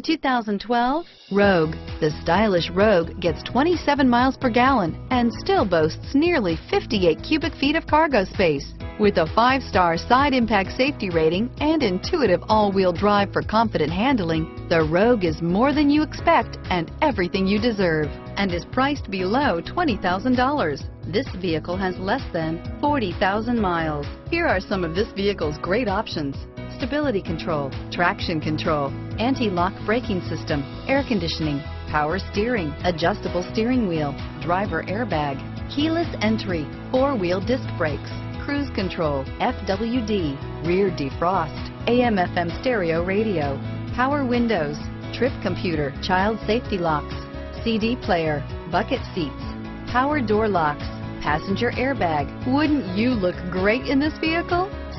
2012 Rogue. The stylish Rogue gets 27 miles per gallon and still boasts nearly 58 cubic feet of cargo space. With a five-star side impact safety rating and intuitive all-wheel drive for confident handling, the Rogue is more than you expect and everything you deserve and is priced below $20,000. This vehicle has less than 40,000 miles. Here are some of this vehicle's great options stability control, traction control, anti-lock braking system, air conditioning, power steering, adjustable steering wheel, driver airbag, keyless entry, four-wheel disc brakes, cruise control, FWD, rear defrost, AM FM stereo radio, power windows, trip computer, child safety locks, CD player, bucket seats, power door locks, passenger airbag. Wouldn't you look great in this vehicle?